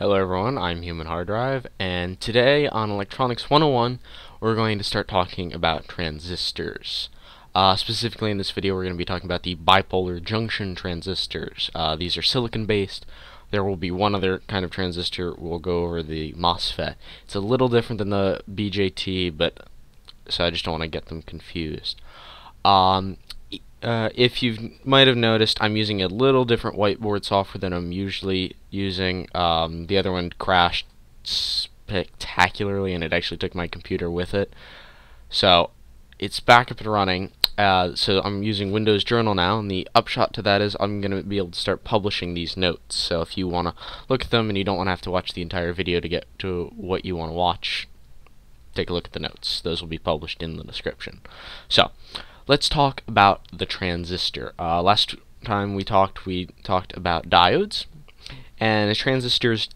Hello everyone, I'm Human Hard Drive, and today on Electronics 101 we're going to start talking about transistors. Uh, specifically in this video we're going to be talking about the bipolar junction transistors. Uh, these are silicon based. There will be one other kind of transistor, we'll go over the MOSFET. It's a little different than the BJT, but so I just don't want to get them confused. Um, uh, if you might have noticed, I'm using a little different whiteboard software than I'm usually using. Um, the other one crashed spectacularly, and it actually took my computer with it. So it's back up and running. Uh, so I'm using Windows Journal now, and the upshot to that is I'm going to be able to start publishing these notes. So if you want to look at them and you don't want to have to watch the entire video to get to what you want to watch, take a look at the notes. Those will be published in the description. So let's talk about the transistor. Uh, last time we talked, we talked about diodes, and the transistors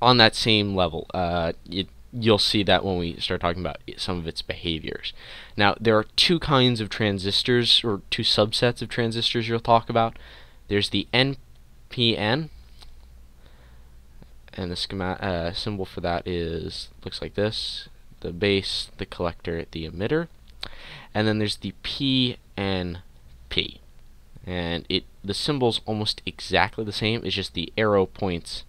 on that same level. Uh, it, you'll see that when we start talking about some of its behaviors. Now, there are two kinds of transistors, or two subsets of transistors you'll talk about. There's the NPN, and the schema uh, symbol for that is looks like this: the base, the collector, the emitter and then there's the P and P. And it the symbol's almost exactly the same it's just the arrow points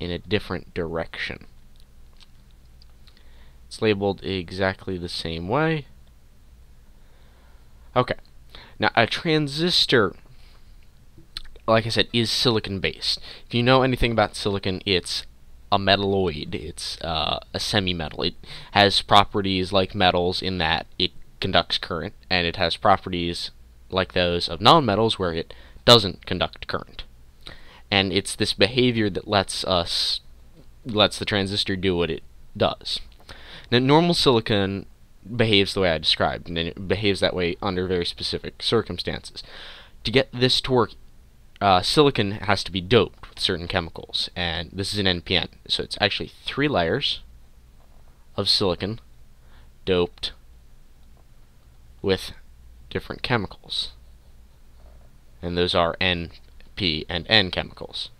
in a different direction. It's labeled exactly the same way. Okay now a transistor like I said is silicon based if you know anything about silicon it's a metalloid it's uh, a semi-metal it has properties like metals in that it conducts current, and it has properties like those of nonmetals where it doesn't conduct current. And it's this behavior that lets us lets the transistor do what it does. Now normal silicon behaves the way I described, and it behaves that way under very specific circumstances. To get this to work, uh, silicon has to be doped with certain chemicals, and this is an NPN. So it's actually three layers of silicon doped with different chemicals. And those are N, P, and N chemicals.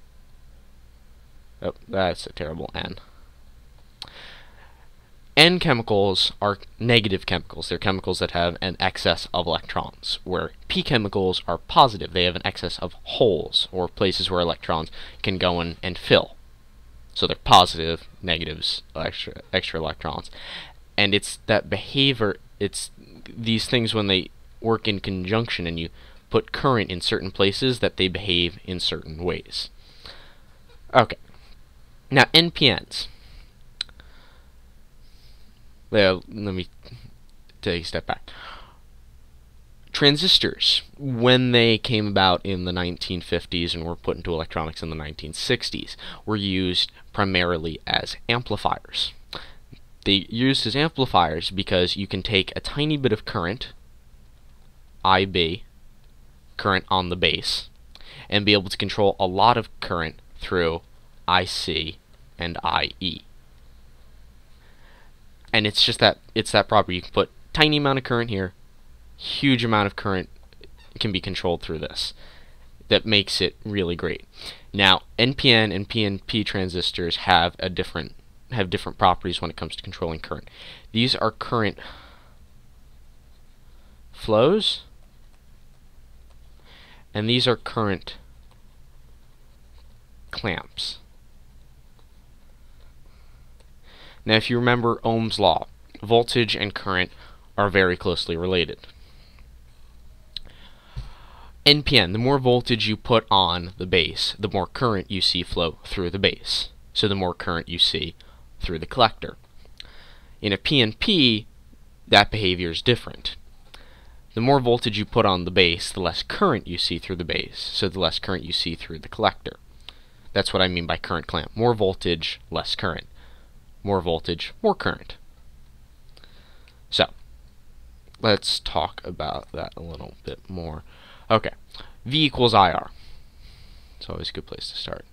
Oh, that's a terrible N. N chemicals are negative chemicals. They're chemicals that have an excess of electrons, where P chemicals are positive. They have an excess of holes, or places where electrons can go in and fill. So they're positive, negatives, extra, extra electrons. And it's that behavior, it's these things when they work in conjunction and you put current in certain places that they behave in certain ways. Okay. Now NPNs. Well, let me take a step back. Transistors, when they came about in the 1950s and were put into electronics in the 1960s, were used primarily as amplifiers. They used as amplifiers because you can take a tiny bit of current, IB, current on the base, and be able to control a lot of current through IC and IE. And it's just that it's that property. You can put tiny amount of current here, huge amount of current can be controlled through this. That makes it really great. Now, NPN and PNP transistors have a different have different properties when it comes to controlling current. These are current flows, and these are current clamps. Now, if you remember Ohm's law, voltage and current are very closely related. NPN, the more voltage you put on the base, the more current you see flow through the base. So the more current you see through the collector. In a PNP, that behavior is different. The more voltage you put on the base, the less current you see through the base, so the less current you see through the collector. That's what I mean by current clamp. More voltage, less current. More voltage, more current. So, let's talk about that a little bit more. Okay, V equals IR. It's always a good place to start.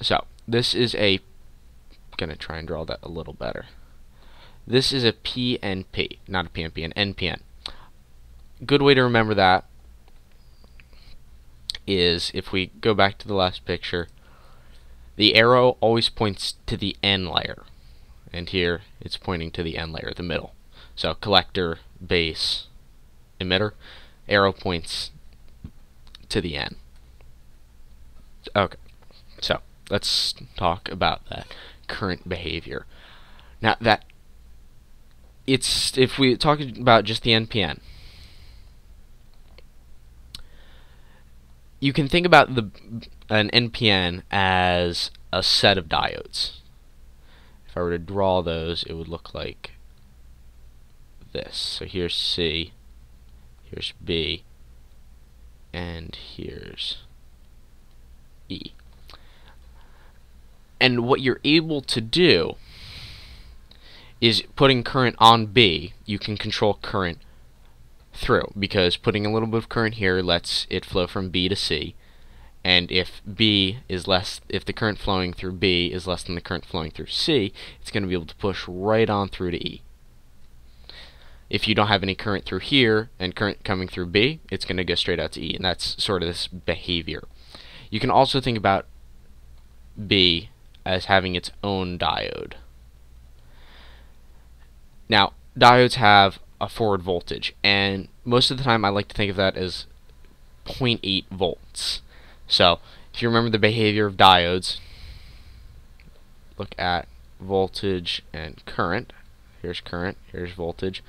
So, this is a going to try and draw that a little better. This is a PNP, not a PNP, an NPN. Good way to remember that is if we go back to the last picture, the arrow always points to the N layer. And here it's pointing to the N layer, the middle. So collector, base, emitter, arrow points to the N. Okay, so let's talk about that current behavior. Now that it's if we talk about just the NPN, you can think about the an NPN as a set of diodes. If I were to draw those, it would look like this. So here's C, here's B, and here's E. And what you're able to do is putting current on B, you can control current through because putting a little bit of current here lets it flow from B to C and if B is less if the current flowing through B is less than the current flowing through C it's going to be able to push right on through to E. If you don't have any current through here and current coming through B it's going to go straight out to E and that's sort of this behavior. You can also think about B as having its own diode. Now diodes have a forward voltage and most of the time I like to think of that as 0.8 volts so if you remember the behavior of diodes look at voltage and current. Here's current here's voltage.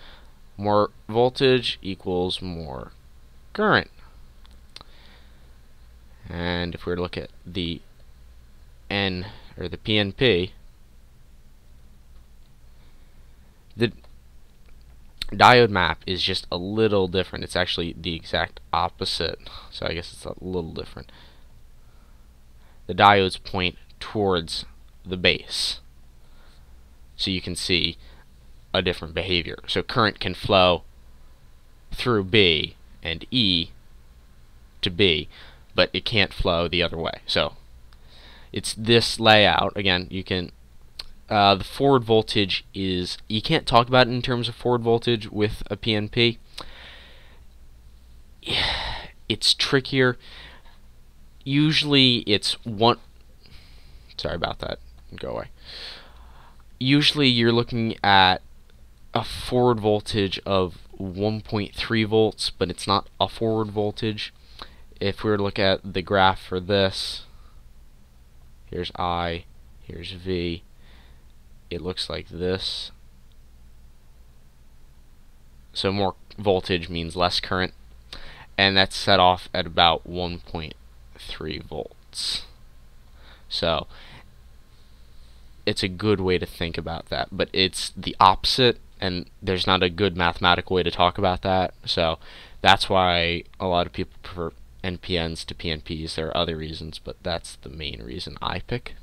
More voltage equals more current. And if we were to look at the N or the PNP the diode map is just a little different. It's actually the exact opposite. So I guess it's a little different. The diodes point towards the base. So you can see a different behavior. So current can flow through B and E to B, but it can't flow the other way. So it's this layout. Again, you can uh, the forward voltage is you can't talk about it in terms of forward voltage with a PNP. It's trickier. Usually it's one. Sorry about that. Go away. Usually you're looking at a forward voltage of 1.3 volts, but it's not a forward voltage. If we were to look at the graph for this, here's I, here's V it looks like this. So more voltage means less current. And that's set off at about 1.3 volts. So it's a good way to think about that. But it's the opposite, and there's not a good mathematical way to talk about that. So that's why a lot of people prefer NPNs to PNPs. There are other reasons, but that's the main reason I pick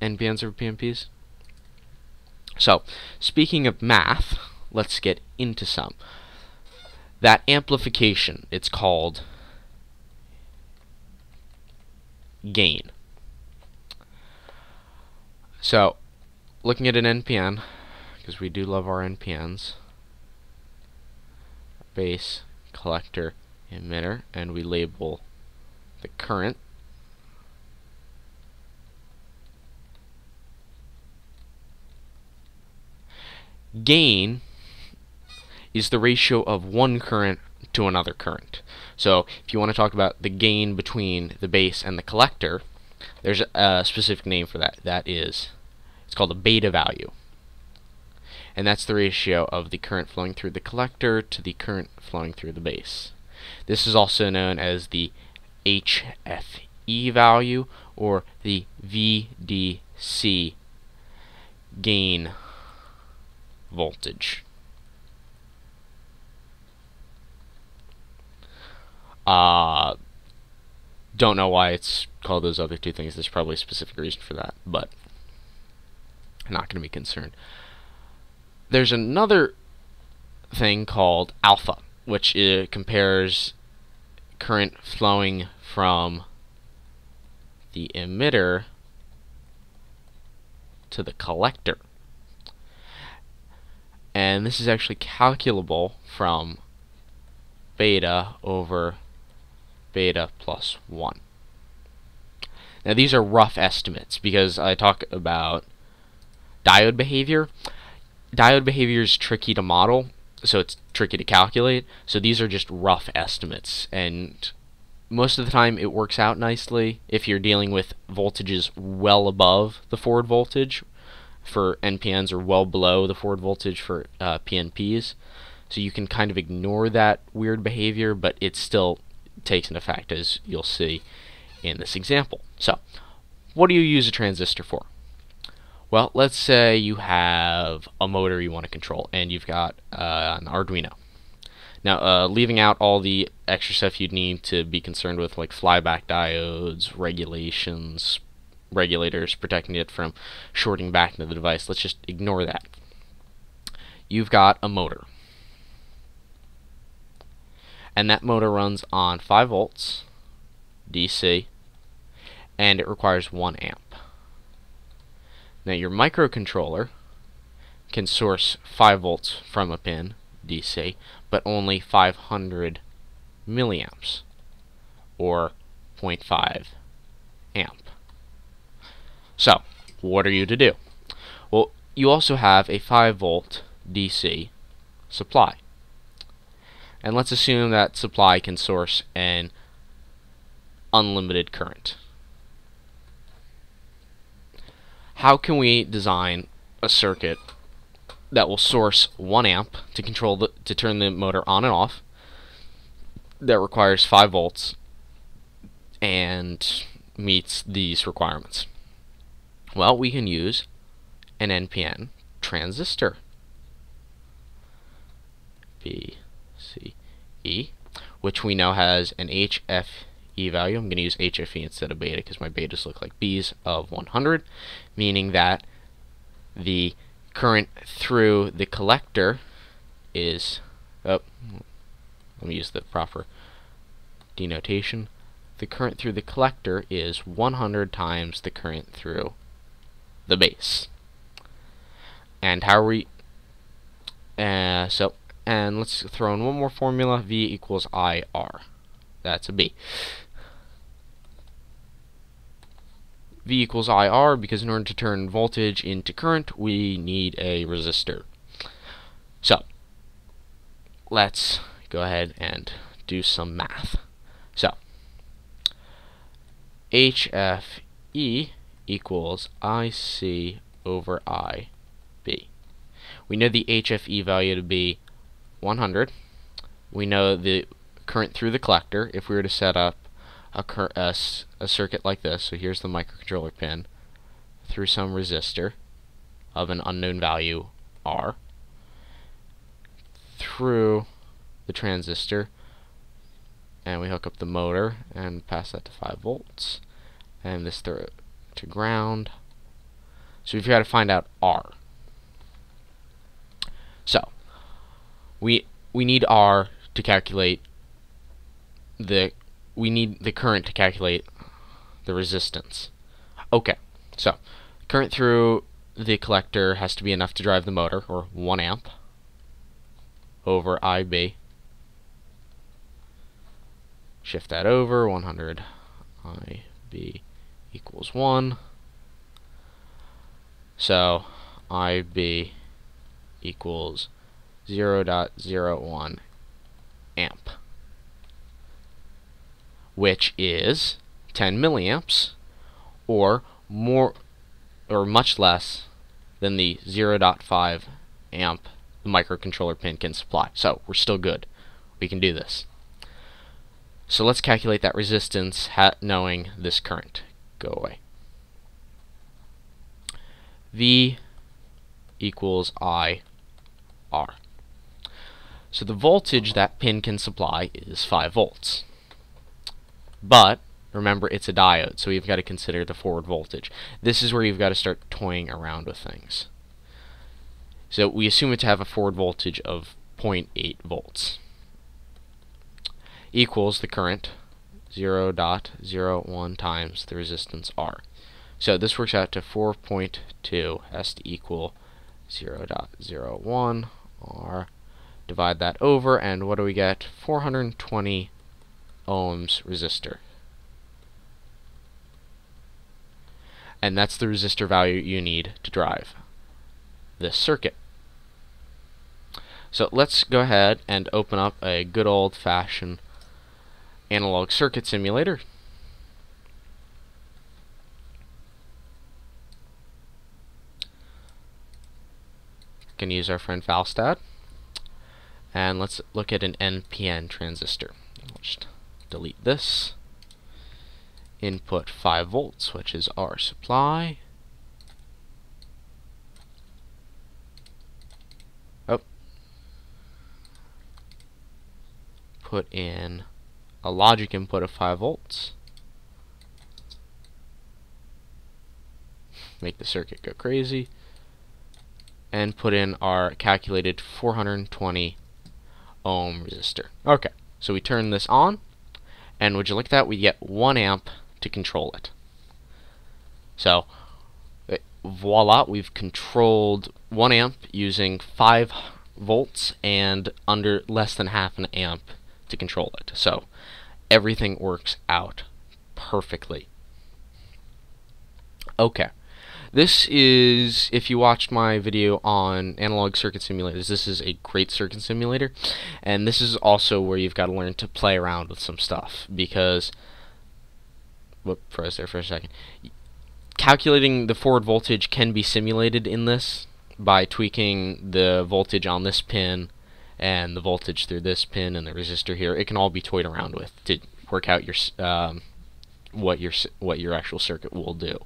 NPNs over PNPs. So, speaking of math, let's get into some. That amplification, it's called gain. So, looking at an NPN, because we do love our NPNs, base, collector, emitter, and we label the current gain is the ratio of one current to another current. So if you want to talk about the gain between the base and the collector, there's a specific name for that. That is, it's called a beta value. And that's the ratio of the current flowing through the collector to the current flowing through the base. This is also known as the HFE value or the VDC gain voltage. Uh, don't know why it's called those other two things. There's probably a specific reason for that, but I'm not going to be concerned. There's another thing called alpha, which uh, compares current flowing from the emitter to the collector and this is actually calculable from beta over beta plus 1. Now these are rough estimates because I talk about diode behavior. Diode behavior is tricky to model, so it's tricky to calculate. So these are just rough estimates, and most of the time it works out nicely if you're dealing with voltages well above the forward voltage for NPNs are well below the forward voltage for uh, PNPs. So you can kind of ignore that weird behavior, but it still takes an effect, as you'll see in this example. So, what do you use a transistor for? Well, let's say you have a motor you want to control, and you've got uh, an Arduino. Now, uh, leaving out all the extra stuff you'd need to be concerned with, like flyback diodes, regulations, regulators protecting it from shorting back into the device, let's just ignore that. You've got a motor. And that motor runs on 5 volts DC and it requires 1 amp. Now your microcontroller can source 5 volts from a pin DC, but only 500 milliamps, or 0.5 amp. So, what are you to do? Well, you also have a 5 volt DC supply. And let's assume that supply can source an unlimited current. How can we design a circuit that will source 1 amp to control the to turn the motor on and off that requires 5 volts and meets these requirements? Well, we can use an NPN transistor. B C E which we know has an HF E value. I'm going to use HFE instead of beta because my betas look like B's of 100, meaning that the current through the collector is, oh, let me use the proper denotation. The current through the collector is 100 times the current through the base. And how are we, uh, so, and let's throw in one more formula, V equals IR. That's a B. V equals IR because in order to turn voltage into current, we need a resistor. So, let's go ahead and do some math. So, HFE equals IC over IB. We know the HFE value to be 100. We know the current through the collector. If we were to set up a, a, a circuit like this. So here's the microcontroller pin through some resistor of an unknown value R through the transistor and we hook up the motor and pass that to 5 volts and this through to ground so we've got to find out R so we we need R to calculate the we need the current to calculate the resistance. Okay, so current through the collector has to be enough to drive the motor, or 1 amp, over IB. Shift that over, 100 IB equals 1. So IB equals 0 0.01 amp which is 10 milliamps, or more, or much less than the 0.5 amp the microcontroller pin can supply. So we're still good. We can do this. So let's calculate that resistance knowing this current. Go away. V equals I R. So the voltage that pin can supply is 5 volts. But remember it's a diode, so we've got to consider the forward voltage. This is where you've got to start toying around with things. So we assume it to have a forward voltage of 0.8 volts equals the current 0 0.01 times the resistance R. So this works out to 4.2 has to equal 0.01 R. Divide that over, and what do we get? 420 ohms resistor. and that's the resistor value you need to drive this circuit. So let's go ahead and open up a good old-fashioned analog circuit simulator. Can use our friend Falstad. And let's look at an NPN transistor. I'll just delete this. Input 5 volts, which is our supply. Oh. Put in a logic input of 5 volts. Make the circuit go crazy. And put in our calculated 420 ohm resistor. Okay, so we turn this on, and would you look at that? We get 1 amp to control it. So, eh, voila, we've controlled 1 amp using 5 volts and under less than half an amp to control it. So, everything works out perfectly. Okay. This is, if you watched my video on analog circuit simulators, this is a great circuit simulator. And this is also where you've got to learn to play around with some stuff. Because, whoop, froze there for a second. Calculating the forward voltage can be simulated in this by tweaking the voltage on this pin and the voltage through this pin and the resistor here. It can all be toyed around with to work out your um, what your what your actual circuit will do.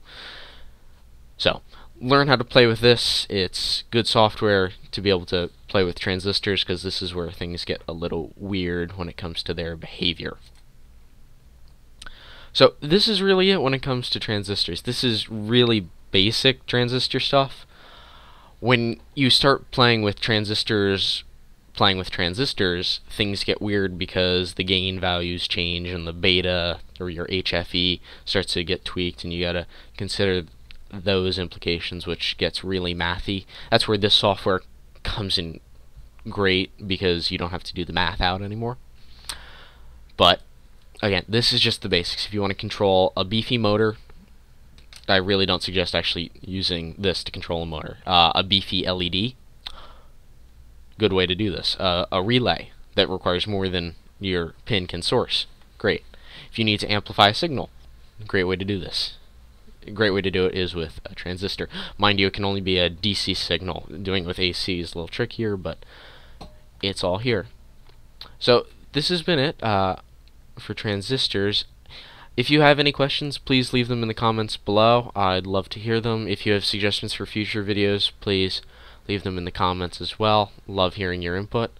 So, learn how to play with this. It's good software to be able to play with transistors because this is where things get a little weird when it comes to their behavior. So, this is really it when it comes to transistors. This is really basic transistor stuff. When you start playing with transistors playing with transistors, things get weird because the gain values change and the beta or your HFE starts to get tweaked and you gotta consider those implications, which gets really mathy. That's where this software comes in great because you don't have to do the math out anymore. But again, this is just the basics. If you want to control a beefy motor, I really don't suggest actually using this to control a motor. Uh, a beefy LED, good way to do this. Uh, a relay that requires more than your pin can source, great. If you need to amplify a signal, great way to do this a great way to do it is with a transistor. Mind you, it can only be a DC signal. Doing it with AC is a little trickier, but it's all here. So this has been it uh, for transistors. If you have any questions, please leave them in the comments below. I'd love to hear them. If you have suggestions for future videos, please leave them in the comments as well. Love hearing your input.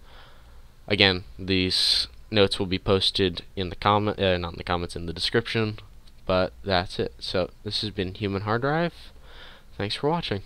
Again, these notes will be posted in the comment, uh, not in the comments, in the description. But that's it. So this has been Human Hard Drive. Thanks for watching.